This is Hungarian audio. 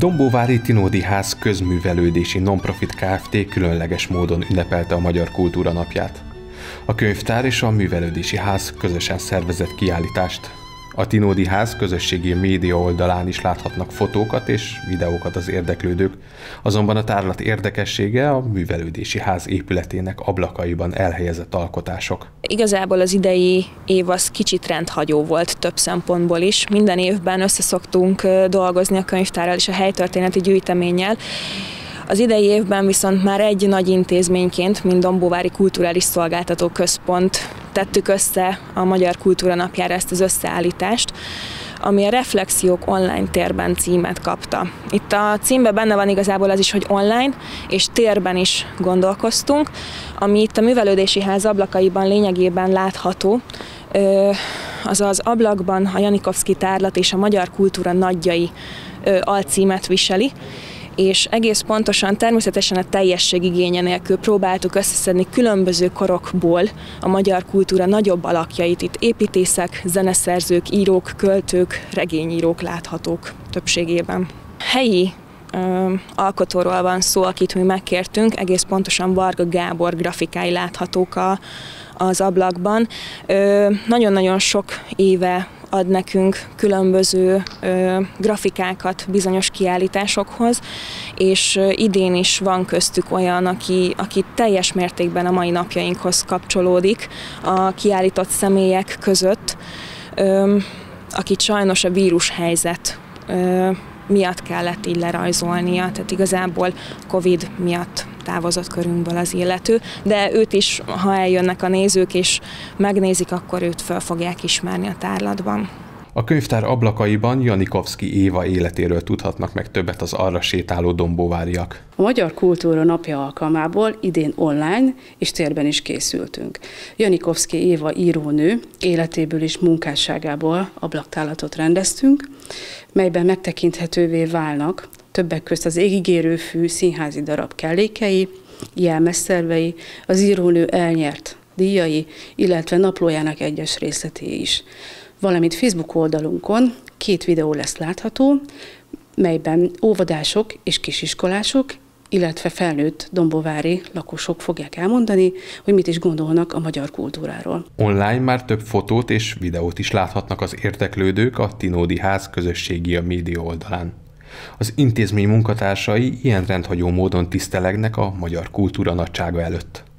Dombóvári Tinódi Ház közművelődési nonprofit Kft. különleges módon ünnepelte a Magyar Kultúra Napját. A könyvtár és a művelődési ház közösen szervezett kiállítást, a Tinódi Ház közösségi média oldalán is láthatnak fotókat és videókat az érdeklődők, azonban a tárlat érdekessége a művelődési ház épületének ablakaiban elhelyezett alkotások. Igazából az idei év az kicsit rendhagyó volt több szempontból is. Minden évben összeszoktunk dolgozni a könyvtárral és a helytörténeti gyűjteménnyel, az idei évben viszont már egy nagy intézményként, mint Dombóvári Kulturális Szolgáltató Központ tettük össze a Magyar Kultúra Napjára ezt az összeállítást, ami a Reflexiók online térben címet kapta. Itt a címben benne van igazából az is, hogy online, és térben is gondolkoztunk, ami itt a művelődési ház ablakaiban lényegében látható, az az ablakban a Janikovszki tárlat és a magyar kultúra nagyjai alcímet viseli, és egész pontosan természetesen a teljesség igénye nélkül próbáltuk összeszedni különböző korokból a magyar kultúra nagyobb alakjait. Itt építészek, zeneszerzők, írók, költők, regényírók láthatók többségében. Helyi ö, alkotóról van szó, akit mi megkértünk, egész pontosan Varga Gábor grafikái láthatók a, az ablakban. Nagyon-nagyon sok éve ad nekünk különböző grafikákat bizonyos kiállításokhoz, és idén is van köztük olyan, aki, aki teljes mértékben a mai napjainkhoz kapcsolódik a kiállított személyek között, akit sajnos a vírushelyzet miatt kellett így lerajzolnia, tehát igazából Covid miatt távozott körünkből az illető, de őt is, ha eljönnek a nézők és megnézik, akkor őt fel fogják ismerni a tárlatban. A könyvtár ablakaiban Janikovszki Éva életéről tudhatnak meg többet az arra sétáló dombóváriak. A Magyar Kultúra Napja alkalmából idén online és térben is készültünk. Janikovszki Éva írónő életéből és munkásságából ablaktálatot rendeztünk, melyben megtekinthetővé válnak többek közt az égigérő fű színházi darab kellékei, jelmezszervei, az írónő elnyert díjai, illetve naplójának egyes részleté is. Valamint Facebook oldalunkon két videó lesz látható, melyben óvodások és kisiskolások, illetve felnőtt dombovári lakosok fogják elmondani, hogy mit is gondolnak a magyar kultúráról. Online már több fotót és videót is láthatnak az érdeklődők a Tinódi Ház közösségi a média oldalán. Az intézmény munkatársai ilyen rendhagyó módon tisztelegnek a magyar kultúra nagysága előtt.